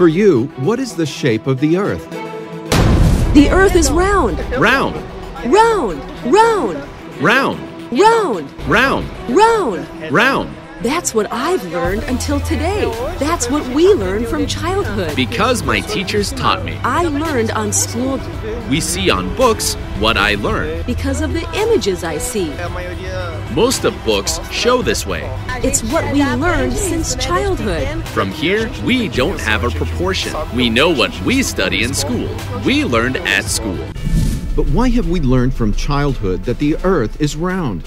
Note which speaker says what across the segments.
Speaker 1: For you, what is the shape of the Earth?
Speaker 2: The Earth is round,
Speaker 3: Round,
Speaker 2: round, round,
Speaker 3: round,
Speaker 2: round,
Speaker 3: round,
Speaker 2: round.
Speaker 3: round.
Speaker 2: That's what I've learned until today. That's what we learned from childhood.
Speaker 3: Because my teachers taught me.
Speaker 2: I learned on school
Speaker 3: We see on books what I learn.
Speaker 2: because of the images I see.
Speaker 3: Most of books show this way.
Speaker 2: It's what we learned since childhood.
Speaker 3: From here, we don't have a proportion. We know what we study in school. We learned at school.
Speaker 1: But why have we learned from childhood that the Earth is round?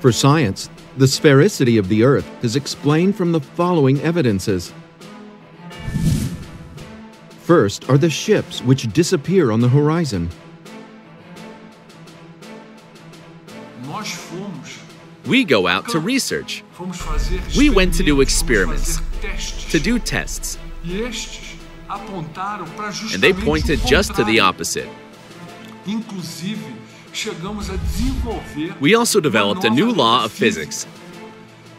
Speaker 1: For science, the sphericity of the Earth is explained from the following evidences. First are the ships which disappear on the horizon.
Speaker 3: We go out to research,
Speaker 4: fomos fazer
Speaker 3: We went to do experiments,
Speaker 4: fomos fazer testes.
Speaker 3: to do tests,
Speaker 4: estes apontaram para justamente
Speaker 3: and they pointed just to the opposite.
Speaker 4: Inclusive, chegamos a desenvolver
Speaker 3: We also developed a new law of physics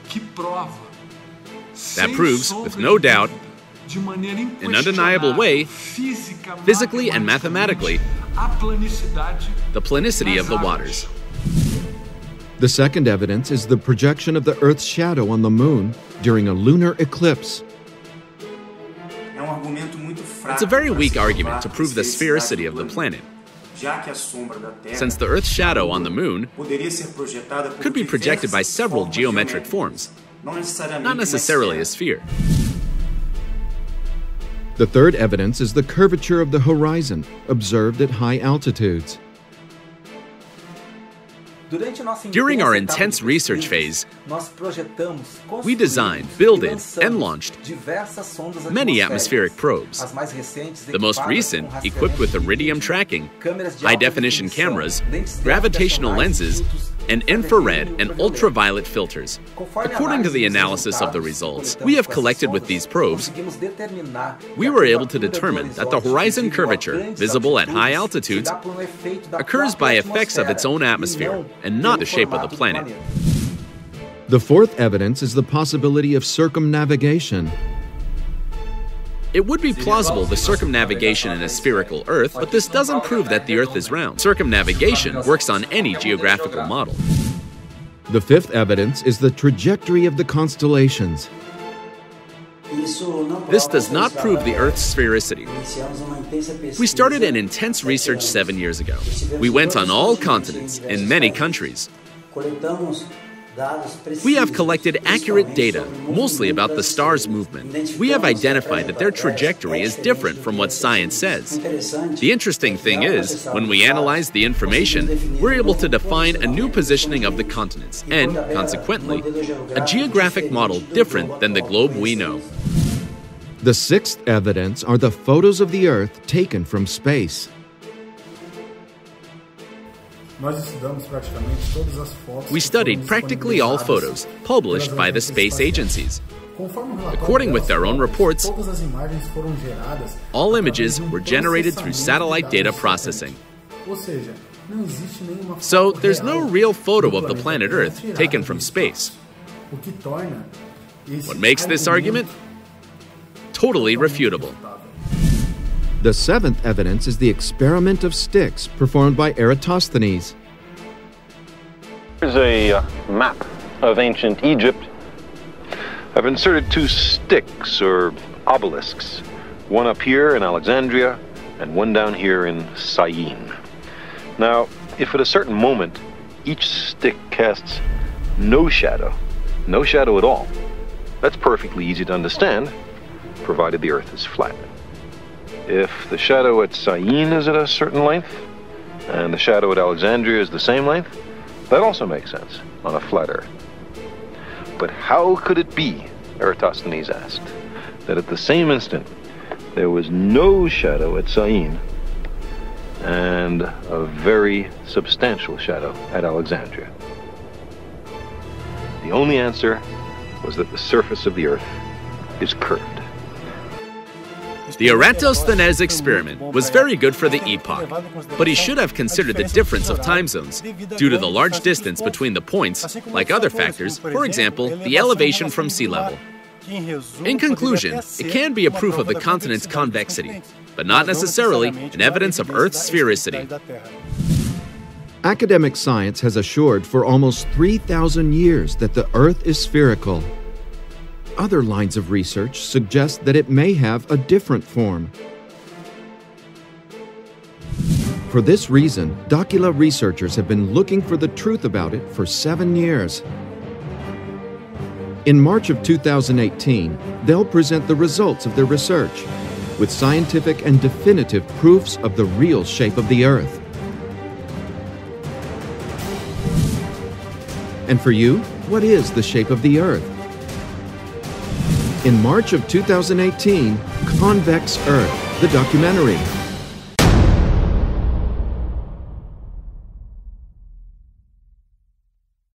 Speaker 4: que prova
Speaker 3: That proves, with no doubt,
Speaker 4: de maneira
Speaker 3: in undeniable way, physically and mathematically,
Speaker 4: a planicidade
Speaker 3: the planicity of the waters.
Speaker 1: The second evidence is the projection of the Earth's shadow on the moon during a lunar eclipse.
Speaker 5: É um argumento muito fraco
Speaker 3: It's a very weak argument to prove the sphericity of the planet,
Speaker 5: já que a sombra da Terra
Speaker 3: since the Earth's shadow on the moon
Speaker 5: poderia ser projetada por
Speaker 3: could be projected by several geometric forms, not necessarily a sphere.
Speaker 1: The third evidence is the curvature of the horizon, observed at high altitudes.
Speaker 3: During our intense research phase, we designed, builded, and launched many atmospheric probes. The most recent, equipped with iridium tracking, high definition cameras, gravitational lenses, and infrared and ultraviolet filters. According to the analysis of the results we have collected with these probes, we were able to determine that the horizon curvature, visible at high altitudes, occurs by effects of its own atmosphere and not the shape of the planet.
Speaker 1: The fourth evidence is the possibility of circumnavigation.
Speaker 3: It would be plausible the circumnavigation in a spherical Earth, but this doesn't prove that the Earth is round. Circumnavigation works on any geographical model.
Speaker 1: The fifth evidence is the trajectory of the constellations.
Speaker 3: This does not prove the Earth's sphericity. We started an intense research seven years ago. We went on all continents, in many countries. We have collected accurate data, mostly about the stars' movement. We have identified that their trajectory is different from what science says. The interesting thing is, when we analyze the information, we're able to define a new positioning of the continents and, consequently, a geographic model different than the globe we know.
Speaker 1: The sixth evidence are the photos of the Earth taken from space.
Speaker 3: We studied practically all photos published by the space agencies. According with their own reports, all images were generated through satellite data processing. So there's no real photo of the planet Earth taken from space. What makes this argument? Totally refutable.
Speaker 1: The seventh evidence is the experiment of sticks performed by Eratosthenes.
Speaker 6: Here's a uh, map of ancient Egypt. I've inserted two sticks or obelisks, one up here in Alexandria and one down here in Syene. Now, if at a certain moment each stick casts no shadow, no shadow at all, that's perfectly easy to understand, provided the Earth is flat. If the shadow at Syene is at a certain length, and the shadow at Alexandria is the same length, that also makes sense on a flat Earth. But how could it be, Eratosthenes asked, that at the same instant there was no shadow at Syene and a very substantial shadow at Alexandria? The only answer was that the surface of the Earth is curved.
Speaker 3: The Eratosthenes experiment was very good for the epoch, but he should have considered the difference of time zones due to the large distance between the points, like other factors, for example, the elevation from sea level. In conclusion, it can be a proof of the continent's convexity, but not necessarily an evidence of Earth's sphericity.
Speaker 1: Academic science has assured for almost 3,000 years that the Earth is spherical. Other lines of research suggest that it may have a different form. For this reason, Docula researchers have been looking for the truth about it for seven years. In March of 2018, they'll present the results of their research with scientific and definitive proofs of the real shape of the Earth. And for you, what is the shape of the Earth? In March of 2018, Convex Earth, the documentary.